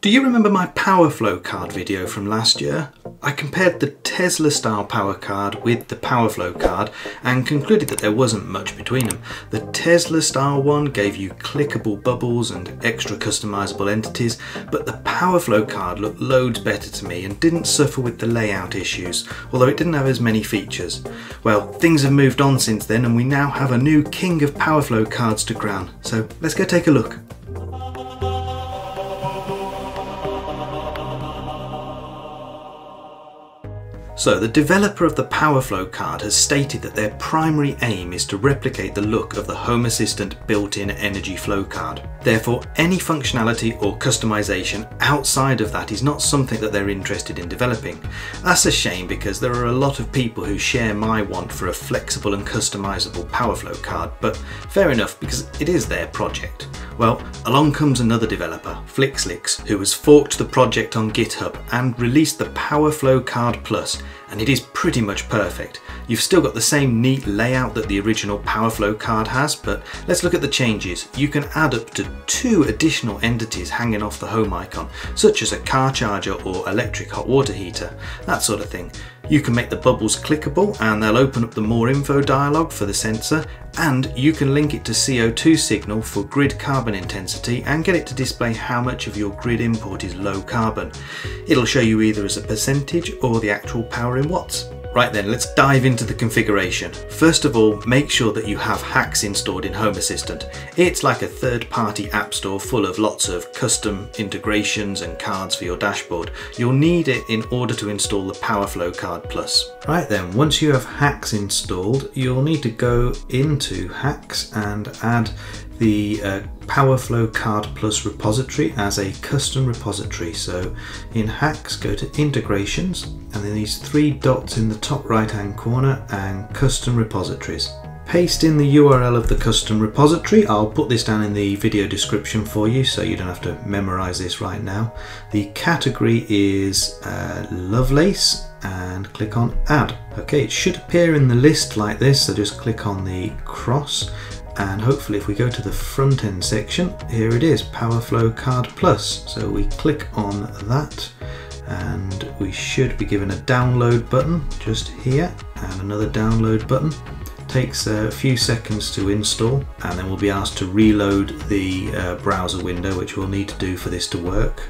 Do you remember my PowerFlow card video from last year? I compared the Tesla style power card with the PowerFlow card and concluded that there wasn't much between them. The Tesla style one gave you clickable bubbles and extra customizable entities, but the PowerFlow card looked loads better to me and didn't suffer with the layout issues, although it didn't have as many features. Well, things have moved on since then and we now have a new king of PowerFlow cards to crown, so let's go take a look. So the developer of the PowerFlow card has stated that their primary aim is to replicate the look of the Home Assistant built-in Energy Flow card. Therefore, any functionality or customization outside of that is not something that they're interested in developing. That's a shame because there are a lot of people who share my want for a flexible and customizable PowerFlow card, but fair enough because it is their project. Well, along comes another developer, Flixlix, who has forked the project on GitHub and released the PowerFlow Card Plus, and it is pretty much perfect. You've still got the same neat layout that the original PowerFlow card has, but let's look at the changes. You can add up to two additional entities hanging off the home icon, such as a car charger or electric hot water heater, that sort of thing. You can make the bubbles clickable and they'll open up the more info dialog for the sensor and you can link it to CO2 signal for grid carbon intensity and get it to display how much of your grid input is low carbon. It'll show you either as a percentage or the actual power in watts. Right then, let's dive into the configuration. First of all, make sure that you have HACS installed in Home Assistant. It's like a third-party app store full of lots of custom integrations and cards for your dashboard. You'll need it in order to install the PowerFlow Card Plus. Right then, once you have HACS installed, you'll need to go into HACS and add the uh, PowerFlow Card Plus repository as a custom repository. So in HACS, go to integrations and then these three dots in the top right hand corner and custom repositories. Paste in the URL of the custom repository. I'll put this down in the video description for you so you don't have to memorize this right now. The category is uh, Lovelace and click on add. Okay, it should appear in the list like this, so just click on the cross and hopefully if we go to the front end section here it is PowerFlow Card Plus. So we click on that and we should be given a download button just here. And another download button takes a few seconds to install. And then we'll be asked to reload the uh, browser window which we'll need to do for this to work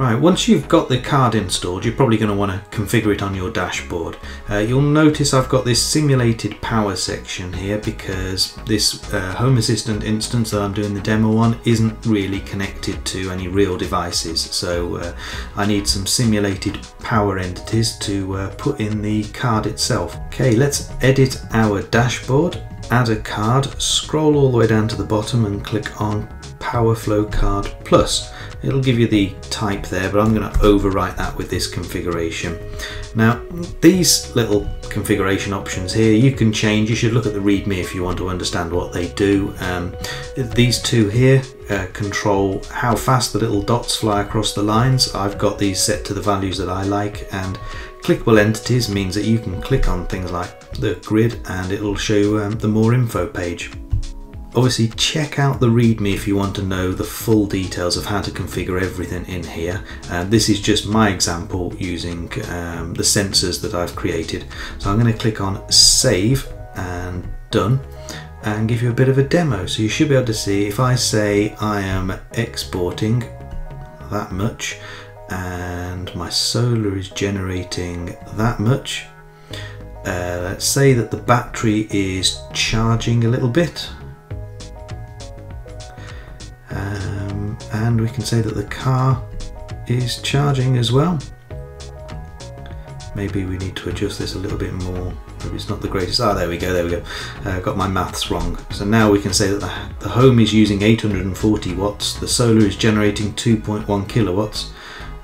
Right, once you've got the card installed, you're probably going to want to configure it on your dashboard. Uh, you'll notice I've got this simulated power section here because this uh, Home Assistant instance that I'm doing the demo on isn't really connected to any real devices. So uh, I need some simulated power entities to uh, put in the card itself. Okay, let's edit our dashboard, add a card, scroll all the way down to the bottom and click on PowerFlow Card Plus. It'll give you the type there, but I'm going to overwrite that with this configuration. Now, these little configuration options here, you can change. You should look at the README if you want to understand what they do. Um, these two here uh, control how fast the little dots fly across the lines. I've got these set to the values that I like and clickable entities means that you can click on things like the grid and it'll show um, the more info page. Obviously check out the readme if you want to know the full details of how to configure everything in here. Uh, this is just my example using um, the sensors that I've created. So I'm going to click on save and done and give you a bit of a demo. So you should be able to see if I say I am exporting that much and my solar is generating that much. Uh, let's say that the battery is charging a little bit and we can say that the car is charging as well. Maybe we need to adjust this a little bit more. Maybe it's not the greatest. Ah there we go there we go. Uh, got my maths wrong. So now we can say that the, the home is using 840 watts. The solar is generating 2.1 kilowatts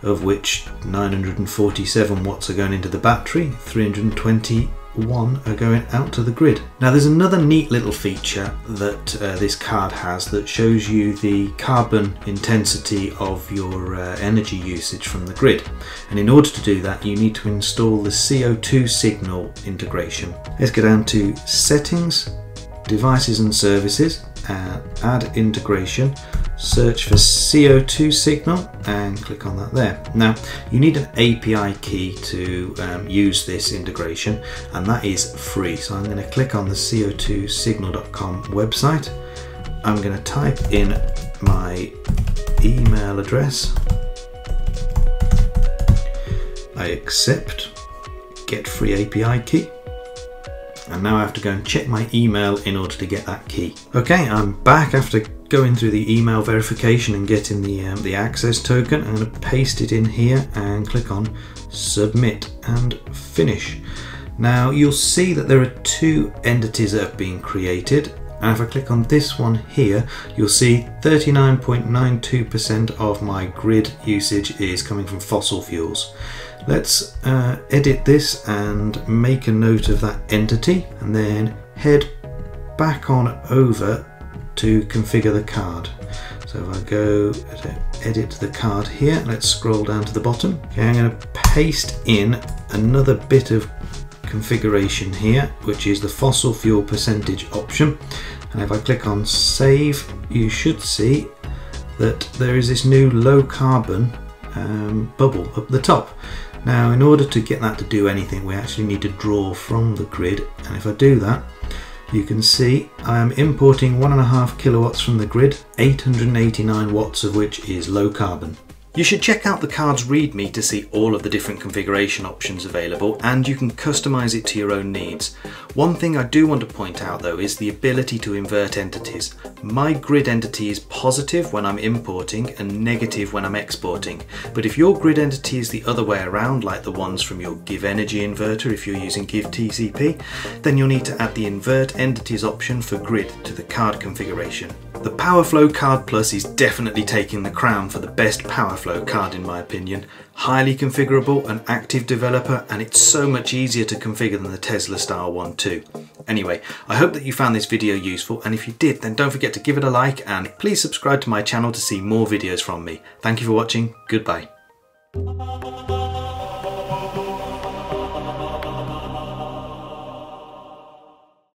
of which 947 watts are going into the battery 320 one are going out to the grid. Now there's another neat little feature that uh, this card has that shows you the carbon intensity of your uh, energy usage from the grid. And in order to do that you need to install the CO2 signal integration. Let's go down to settings, devices and services, uh, add integration. Search for CO2 signal and click on that there. Now you need an API key to um, use this integration and that is free. So I'm going to click on the co2signal.com website. I'm going to type in my email address. I accept get free API key and now I have to go and check my email in order to get that key. Okay, I'm back after going through the email verification and getting the, um, the access token. I'm going to paste it in here and click on submit and finish. Now you'll see that there are two entities that have been created and if I click on this one here you'll see 39.92% of my grid usage is coming from fossil fuels. Let's uh, edit this and make a note of that entity and then head back on over to configure the card. So if I go to edit the card here, let's scroll down to the bottom. Okay, I'm going to paste in another bit of configuration here, which is the fossil fuel percentage option. And if I click on save, you should see that there is this new low carbon um, bubble up the top. Now in order to get that to do anything we actually need to draw from the grid and if I do that you can see I am importing 1.5 kilowatts from the grid, 889 watts of which is low carbon. You should check out the card's README to see all of the different configuration options available and you can customize it to your own needs. One thing I do want to point out though is the ability to invert entities. My grid entity is positive when I'm importing and negative when I'm exporting. But if your grid entity is the other way around, like the ones from your GivEnergy inverter if you're using GivTCP, then you'll need to add the Invert Entities option for grid to the card configuration. The PowerFlow Card Plus is definitely taking the crown for the best PowerFlow card in my opinion. Highly configurable, an active developer, and it's so much easier to configure than the Tesla style one too. Anyway, I hope that you found this video useful, and if you did, then don't forget to give it a like, and please subscribe to my channel to see more videos from me. Thank you for watching, goodbye.